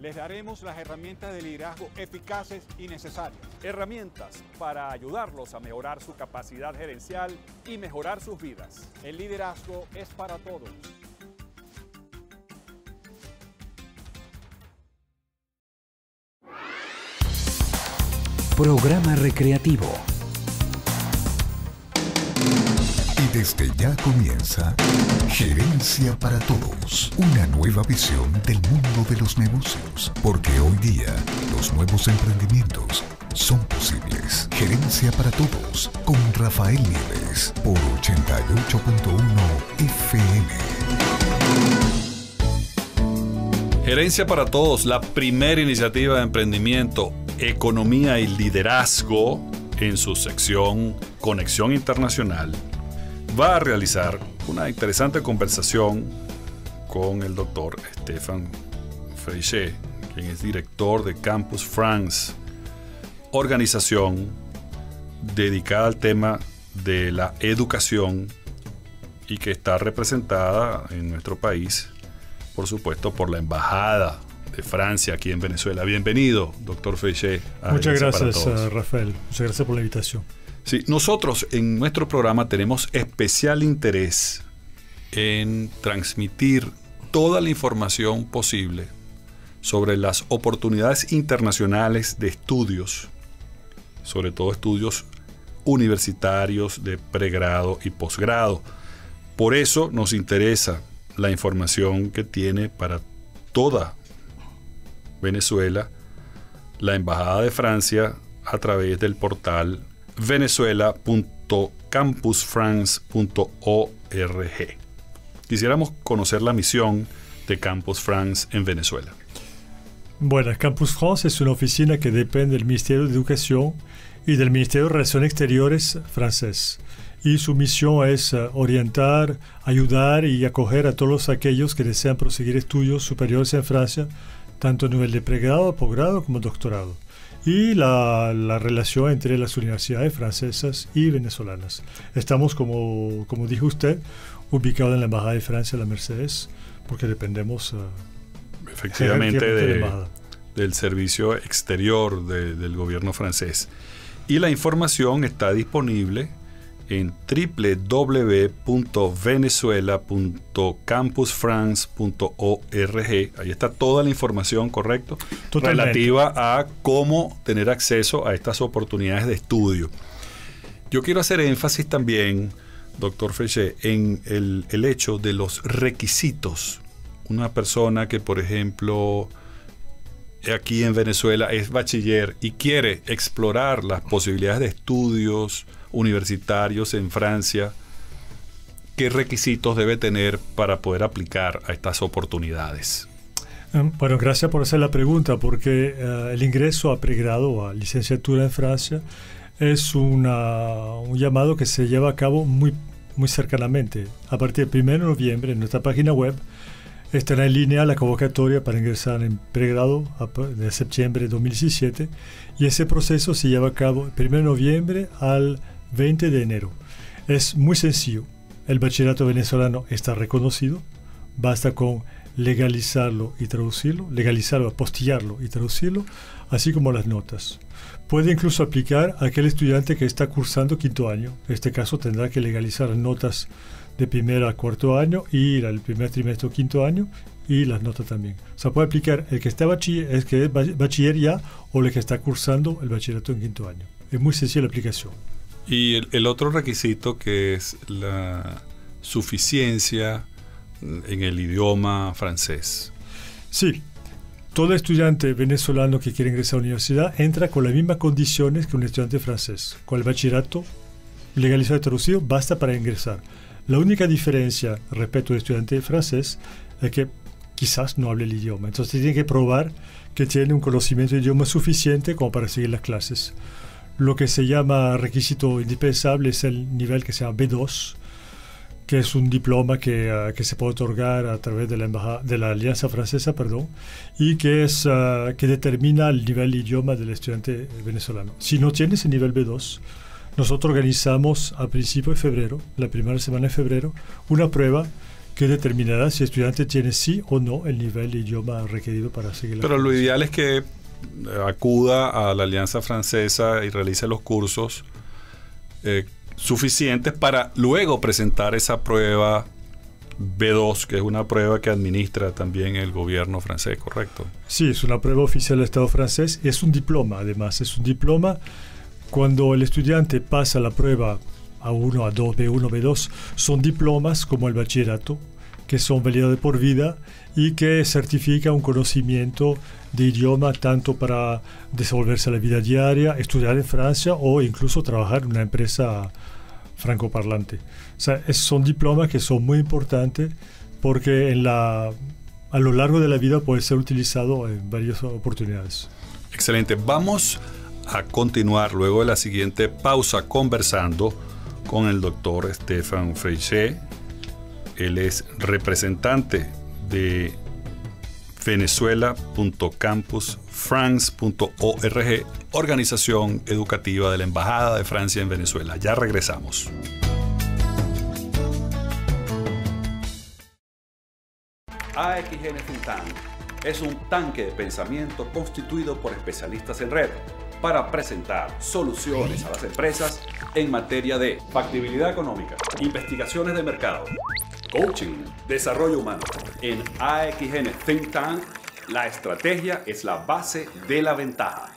les daremos las herramientas de liderazgo eficaces y necesarias. Herramientas para ayudarlos a mejorar su capacidad gerencial y mejorar sus vidas. El liderazgo es para todos. Programa recreativo. Desde ya comienza Gerencia para Todos, una nueva visión del mundo de los negocios, porque hoy día los nuevos emprendimientos son posibles. Gerencia para Todos con Rafael Nieves por 88.1 FM. Gerencia para Todos, la primera iniciativa de emprendimiento, economía y liderazgo en su sección Conexión Internacional, va a realizar una interesante conversación con el doctor Stefan Freiche, quien es director de Campus France, organización dedicada al tema de la educación y que está representada en nuestro país, por supuesto, por la Embajada de Francia aquí en Venezuela. Bienvenido, doctor Freiche. Muchas gracias, Rafael. Muchas gracias por la invitación. Sí, nosotros en nuestro programa tenemos especial interés en transmitir toda la información posible sobre las oportunidades internacionales de estudios, sobre todo estudios universitarios de pregrado y posgrado. Por eso nos interesa la información que tiene para toda Venezuela la Embajada de Francia a través del portal venezuela.campusfrance.org. Quisiéramos conocer la misión de Campus France en Venezuela. Bueno, Campus France es una oficina que depende del Ministerio de Educación y del Ministerio de Relaciones Exteriores francés. Y su misión es uh, orientar, ayudar y acoger a todos aquellos que desean proseguir estudios superiores en Francia, tanto a nivel de pregrado, posgrado como doctorado y la, la, relación entre las universidades francesas y venezolanas. Estamos, como, como dijo usted, ubicados en la Embajada de Francia, la Mercedes, porque dependemos uh, efectivamente de, de del servicio exterior de, del gobierno francés. Y la información está disponible en www.venezuela.campusfrance.org. Ahí está toda la información, ¿correcto? Totalmente. Relativa a cómo tener acceso a estas oportunidades de estudio. Yo quiero hacer énfasis también, doctor Freche, en el, el hecho de los requisitos. Una persona que, por ejemplo, aquí en Venezuela es bachiller y quiere explorar las posibilidades de estudios, universitarios en Francia, ¿qué requisitos debe tener para poder aplicar a estas oportunidades? Bueno, gracias por hacer la pregunta, porque uh, el ingreso a pregrado o a licenciatura en Francia es un llamado que se lleva a cabo muy, muy cercanamente. A partir del 1 de noviembre, en nuestra página web, estará en línea la convocatoria para ingresar en pregrado de septiembre de 2017 y ese proceso se lleva a cabo del 1 de noviembre al 20 de enero. Es muy sencillo. El bachillerato venezolano está reconocido. Basta con legalizarlo y traducirlo, legalizarlo, apostillarlo y traducirlo, así como las notas. Puede incluso aplicar a aquel estudiante que está cursando quinto año. En este caso tendrá que legalizar las notas de primero a cuarto año y el primer trimestre o quinto año y las notas también. O sea, puede aplicar el que está bachiller, el que es bachiller ya o el que está cursando el bachillerato en quinto año. Es muy sencilla la aplicación. Y el, el, otro requisito que es la suficiencia en el idioma francés. Sí, todo estudiante venezolano que quiere ingresar a la universidad entra con las mismas condiciones que un estudiante francés. Con el bachillerato legalizado y traducido basta para ingresar. La única diferencia respecto al estudiante francés es que quizás no hable el idioma. Entonces tiene que probar que tiene un conocimiento de idioma suficiente como para seguir las clases. Lo que se llama requisito indispensable es el nivel que se llama B2, que es un diploma que, ah, que se puede otorgar a través de la, de la Alianza Francesa perdón, y que, es, ah, que determina el nivel de idioma del estudiante venezolano. Si no tiene ese nivel B2, nosotros organizamos a principio de febrero, la primera semana de febrero, una prueba que determinará si el estudiante tiene sí o no el nivel de idioma requerido para seguir la Pero lo ideal es que acuda a la Alianza Francesa y realice los cursos eh, suficientes para luego presentar esa prueba B2, que es una prueba que administra también el gobierno francés, ¿correcto? Sí, es una prueba oficial del Estado francés. Es un diploma, además. Es un diploma cuando el estudiante pasa la prueba A1, A2, B1, B2, son diplomas como el bachillerato, que son validados por vida y que certifica un conocimiento de idioma tanto para desenvolverse la vida diaria, estudiar en Francia o incluso trabajar en una empresa francoparlante. O sea, son diplomas que son muy importantes porque en la, a lo largo de la vida puede ser utilizado en varias oportunidades. Excelente. Vamos a continuar luego de la siguiente pausa conversando con el doctor Stefan Freiche. Él es representante de venezuela.campusfrance.org, organización educativa de la Embajada de Francia en Venezuela. Ya regresamos. AXN Think es un tanque de pensamiento constituido por especialistas en red para presentar soluciones a las empresas en materia de factibilidad económica, investigaciones de mercado, coaching, desarrollo humano. En AXN Think Tank, la estrategia es la base de la ventaja.